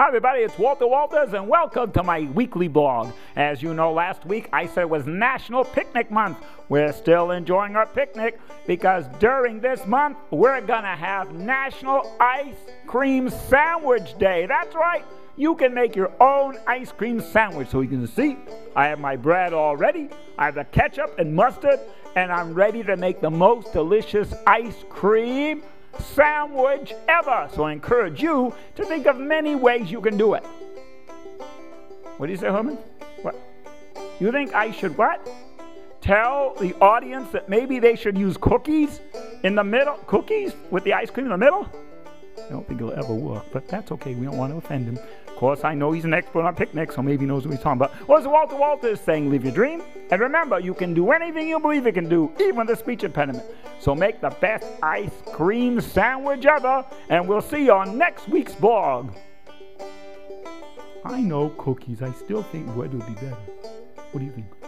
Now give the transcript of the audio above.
Hi, everybody, it's Walter Walters, and welcome to my weekly blog. As you know, last week I said it was National Picnic Month. We're still enjoying our picnic because during this month we're going to have National Ice Cream Sandwich Day. That's right. You can make your own ice cream sandwich. So you can see, I have my bread already. I have the ketchup and mustard, and I'm ready to make the most delicious ice cream sandwich ever. So I encourage you to think of many ways you can do it. What do you say, Herman? What? You think I should what? Tell the audience that maybe they should use cookies in the middle? Cookies with the ice cream in the middle? I don't think it'll ever work, but that's okay. We don't want to offend him. Of course, I know he's an expert on picnics, so maybe he knows what he's talking about. What's Walter Walter saying? Live your dream. And remember, you can do anything you believe you can do, even the speech impediment. So make the best ice cream sandwich ever, and we'll see you on next week's blog. I know cookies. I still think bread would be better. What do you think?